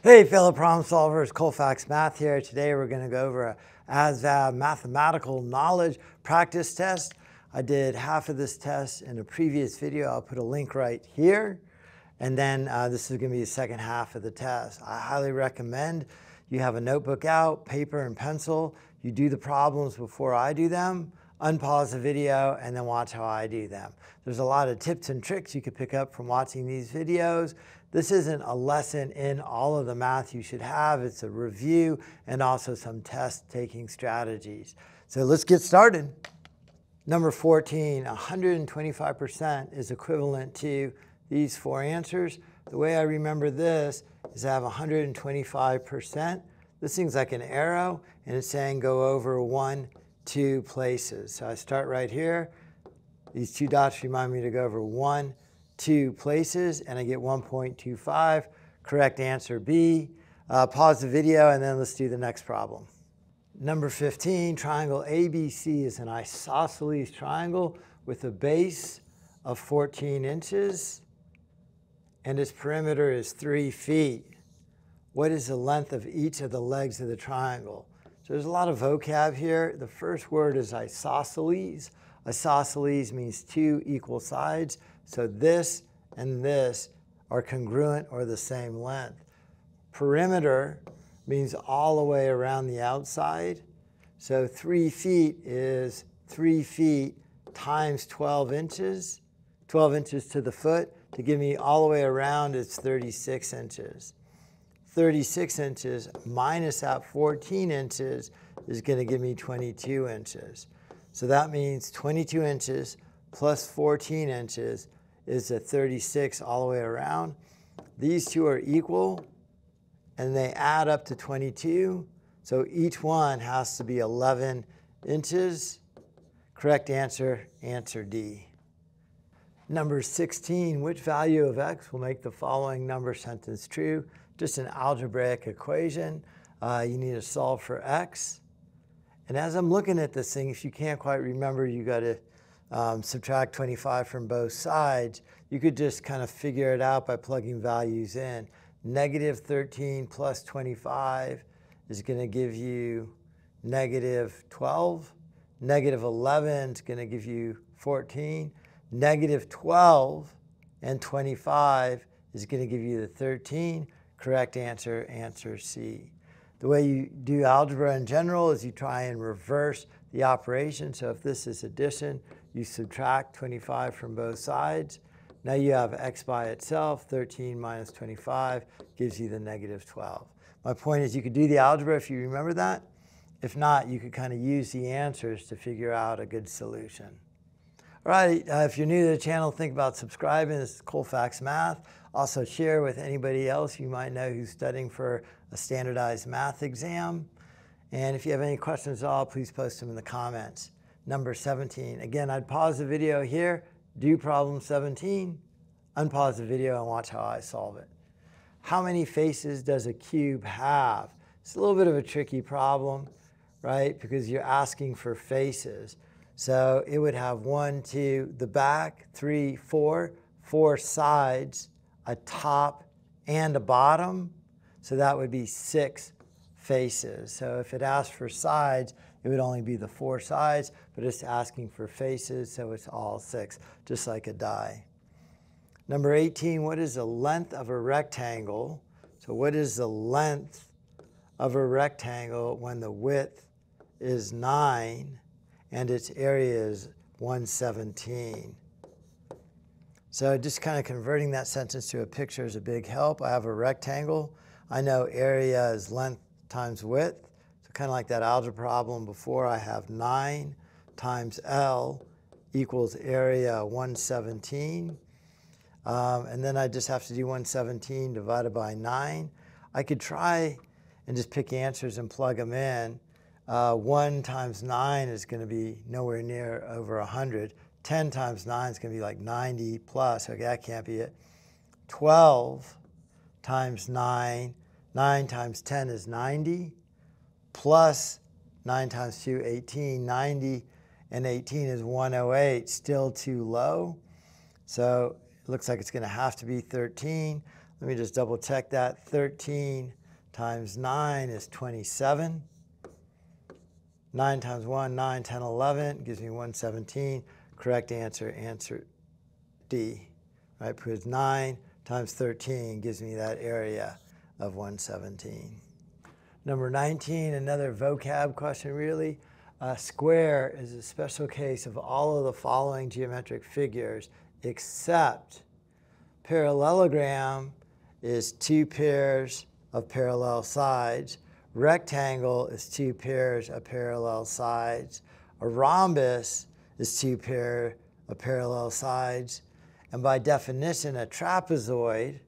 Hey, fellow problem solvers, Colfax Math here. Today we're going to go over a ASVAB mathematical knowledge practice test. I did half of this test in a previous video. I'll put a link right here. And then uh, this is going to be the second half of the test. I highly recommend you have a notebook out, paper and pencil. You do the problems before I do them unpause the video, and then watch how I do them. There's a lot of tips and tricks you could pick up from watching these videos. This isn't a lesson in all of the math you should have. It's a review and also some test taking strategies. So let's get started. Number 14, 125% is equivalent to these four answers. The way I remember this is I have 125%. This thing's like an arrow, and it's saying go over one two places. So I start right here. These two dots remind me to go over one, two places, and I get 1.25. Correct answer B. Uh, pause the video, and then let's do the next problem. Number 15, triangle ABC is an isosceles triangle with a base of 14 inches, and its perimeter is 3 feet. What is the length of each of the legs of the triangle? So there's a lot of vocab here. The first word is isosceles. Isosceles means two equal sides. So this and this are congruent or the same length. Perimeter means all the way around the outside. So three feet is three feet times 12 inches, 12 inches to the foot. To give me all the way around, it's 36 inches. 36 inches minus that 14 inches is going to give me 22 inches. So that means 22 inches plus 14 inches is a 36 all the way around. These two are equal and they add up to 22. So each one has to be 11 inches. Correct answer, answer D. Number 16, which value of x will make the following number sentence true? Just an algebraic equation. Uh, you need to solve for x. And as I'm looking at this thing, if you can't quite remember, you got to um, subtract 25 from both sides. You could just kind of figure it out by plugging values in. Negative 13 plus 25 is going to give you negative 12. Negative 11 is going to give you 14. Negative 12 and 25 is going to give you the 13. Correct answer, answer C. The way you do algebra in general is you try and reverse the operation. So if this is addition, you subtract 25 from both sides. Now you have x by itself, 13 minus 25 gives you the negative 12. My point is you could do the algebra if you remember that. If not, you could kind of use the answers to figure out a good solution. All right, uh, if you're new to the channel, think about subscribing. This is Colfax Math. Also share with anybody else you might know who's studying for a standardized math exam. And if you have any questions at all, please post them in the comments. Number 17. Again, I'd pause the video here, do problem 17, unpause the video and watch how I solve it. How many faces does a cube have? It's a little bit of a tricky problem, right? Because you're asking for faces. So it would have one, two, the back, three, four, four sides, a top and a bottom. So that would be six faces. So if it asked for sides, it would only be the four sides, but it's asking for faces, so it's all six, just like a die. Number 18, what is the length of a rectangle? So what is the length of a rectangle when the width is 9 and its area is 117? So just kind of converting that sentence to a picture is a big help. I have a rectangle. I know area is length times width. So kind of like that algebra problem before, I have 9 times L equals area 117. Um, and then I just have to do 117 divided by 9. I could try and just pick answers and plug them in. Uh, 1 times 9 is going to be nowhere near over 100. 10 times 9 is going to be like 90 plus. Okay, that can't be it. 12 times 9, 9 times 10 is 90, plus 9 times 2, 18. 90 and 18 is 108, still too low. So it looks like it's going to have to be 13. Let me just double check that. 13 times 9 is 27. 9 times 1, 9, 10, 11 gives me 117. Correct answer, answer D. Right, because 9 times 13 gives me that area of 117. Number 19, another vocab question really. A square is a special case of all of the following geometric figures except parallelogram is two pairs of parallel sides. Rectangle is two pairs of parallel sides. A rhombus is two pair of parallel sides. And by definition, a trapezoid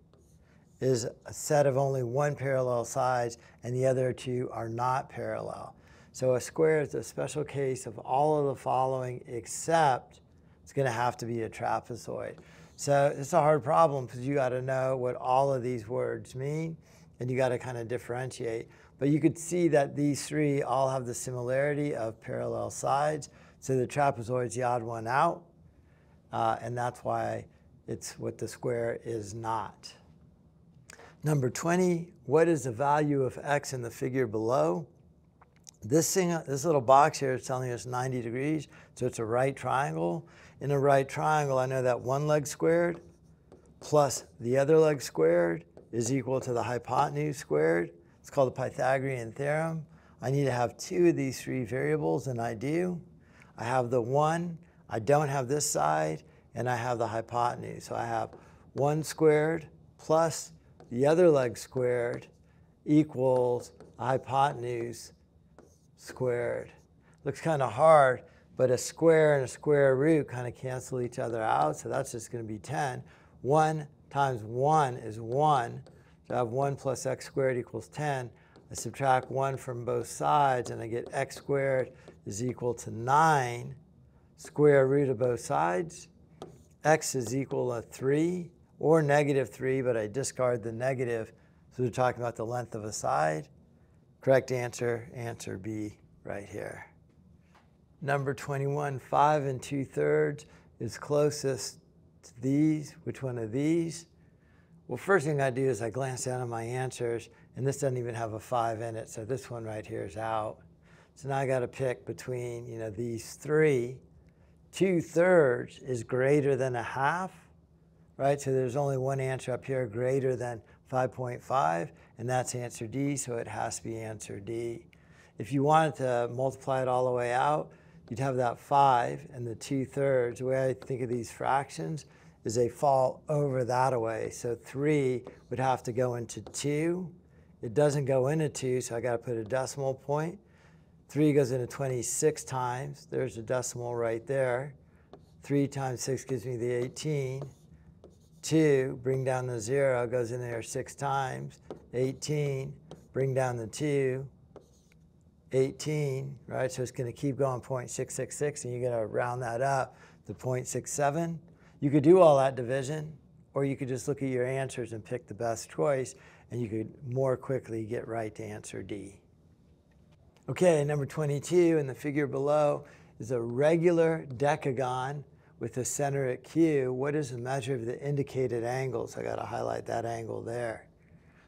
is a set of only one parallel sides and the other two are not parallel. So a square is a special case of all of the following except it's going to have to be a trapezoid. So it's a hard problem because you got to know what all of these words mean and you got to kind of differentiate. But you could see that these three all have the similarity of parallel sides. So the trapezoid's the odd one out. Uh, and that's why it's what the square is not. Number 20, what is the value of x in the figure below? This thing, this little box here is telling us 90 degrees, so it's a right triangle. In a right triangle, I know that one leg squared plus the other leg squared is equal to the hypotenuse squared. It's called the Pythagorean theorem. I need to have two of these three variables, and I do. I have the one, I don't have this side, and I have the hypotenuse. So I have 1 squared plus the other leg squared equals hypotenuse squared. Looks kind of hard, but a square and a square root kind of cancel each other out, so that's just going to be 10. 1 times 1 is 1, I have 1 plus x squared equals 10. I subtract 1 from both sides, and I get x squared is equal to 9. Square root of both sides. x is equal to 3 or negative 3, but I discard the negative, so we're talking about the length of a side. Correct answer, answer B right here. Number 21, 5 and 2 thirds is closest to these. Which one of these? Well, first thing I do is I glance down at my answers, and this doesn't even have a 5 in it, so this one right here is out. So now I got to pick between you know these three. 2 thirds is greater than a half, right? So there's only one answer up here greater than 5.5, and that's answer D, so it has to be answer D. If you wanted to multiply it all the way out, you'd have that 5 and the 2 thirds. The way I think of these fractions is they fall over that away. So 3 would have to go into 2. It doesn't go into 2, so I got to put a decimal point. 3 goes into 26 times. There's a decimal right there. 3 times 6 gives me the 18. 2, bring down the 0, goes in there 6 times. 18, bring down the 2. 18, right? So it's going to keep going 0.666, and you're going to round that up to 0.67. You could do all that division, or you could just look at your answers and pick the best choice, and you could more quickly get right to answer D. Okay, number 22 in the figure below is a regular decagon with a center at Q, what is the measure of the indicated angle? So I got to highlight that angle there.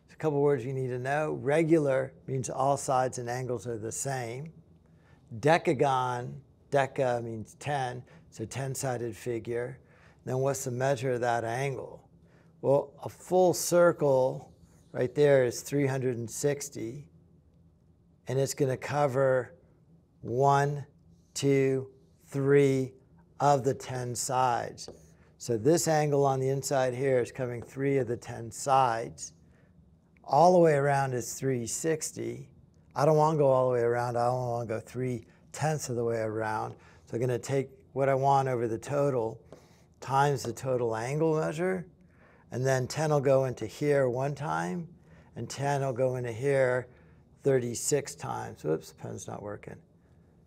So a couple words you need to know. Regular means all sides and angles are the same. Decagon, deca means 10, so 10-sided figure. Then what's the measure of that angle? Well, a full circle right there is 360, and it's going to cover one, two, three, of the 10 sides. So this angle on the inside here is covering three of the 10 sides. All the way around is 360. I don't want to go all the way around. I only want to go 3 tenths of the way around. So I'm going to take what I want over the total times the total angle measure. And then 10 will go into here one time, and 10 will go into here 36 times. Whoops, the pen's not working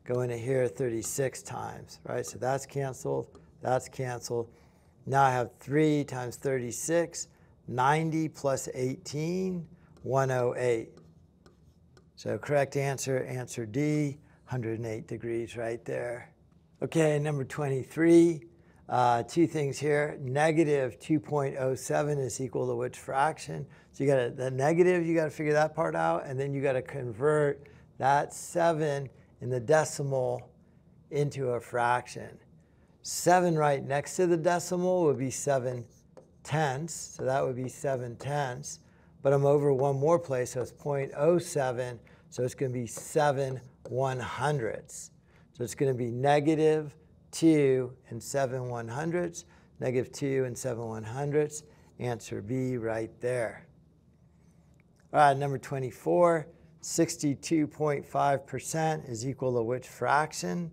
go into here 36 times, right? So that's canceled, that's canceled. Now I have 3 times 36, 90 plus 18, 108. So correct answer, answer D, 108 degrees right there. Okay, number 23, Uh, two things here, negative 2.07 is equal to which fraction? So you got the negative, you got to figure that part out, and then you got to convert that 7 in the decimal into a fraction. 7 right next to the decimal would be 7 tenths, so that would be 7 tenths. But I'm over one more place, so it's 0.07, so it's going to be 7 one hundredths. So it's going to be negative 2 and 7 one hundredths, negative 2 and 7 one hundredths. Answer B right there. All right, number 24, 62.5% is equal to which fraction?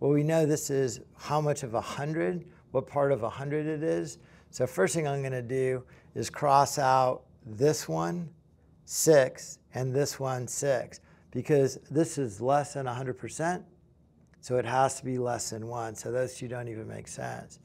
Well, we know this is how much of a 100, what part of a 100 it is. So first thing I'm going to do is cross out this one, 6, and this one, 6, because this is less than 100%, so it has to be less than 1. So those two don't even make sense.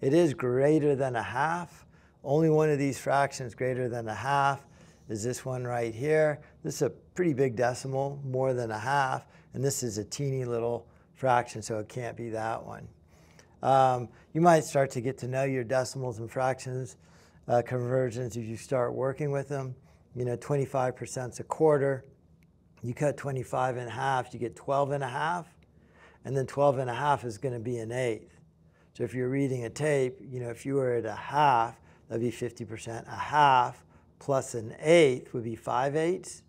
It is greater than a half. Only one of these fractions greater than a half is this one right here. This is a pretty big decimal, more than a half, and this is a teeny little fraction, so it can't be that one. Um, you might start to get to know your decimals and fractions uh, conversions if you start working with them. You know, 25% is a quarter. You cut 25 in half, you get 12 and a half, and then 12 and a half is going to be an eighth. So if you're reading a tape, you know, if you were at a half, that'd be 50%. A half plus an eighth would be 5 eighths.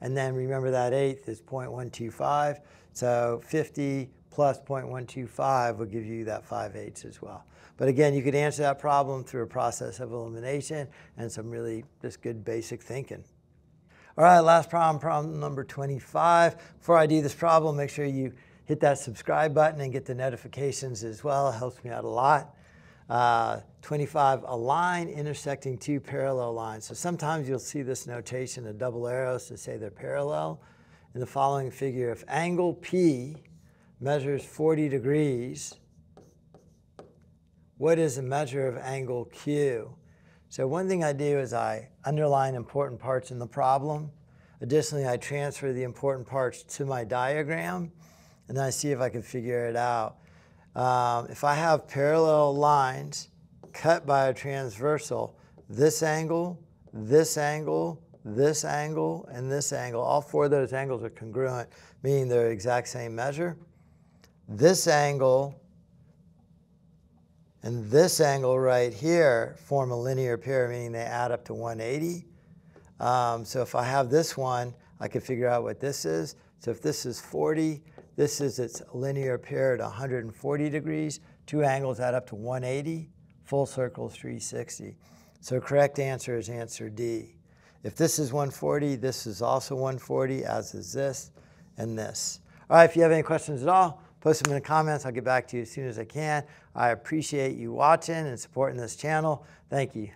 And then remember that eighth is 0.125. So 50 plus 0.125 will give you that 5 eighths as well. But again, you could answer that problem through a process of elimination and some really just good basic thinking. All right, last problem, problem number 25. Before I do this problem, make sure you hit that subscribe button and get the notifications as well. It helps me out a lot. Uh, 25, a line intersecting two parallel lines. So sometimes you'll see this notation of double arrows to say they're parallel. In the following figure, if angle P measures 40 degrees, what is the measure of angle Q? So one thing I do is I underline important parts in the problem. Additionally, I transfer the important parts to my diagram, and then I see if I can figure it out. Um, if I have parallel lines cut by a transversal, this angle, this angle, this angle, and this angle, all four of those angles are congruent, meaning they're exact same measure. This angle and this angle right here form a linear pair, meaning they add up to 180. Um, so if I have this one, I can figure out what this is. So if this is 40, this is its linear pair at 140 degrees. Two angles add up to 180. Full circle is 360. So correct answer is answer D. If this is 140, this is also 140, as is this and this. All right, if you have any questions at all, post them in the comments. I'll get back to you as soon as I can. I appreciate you watching and supporting this channel. Thank you.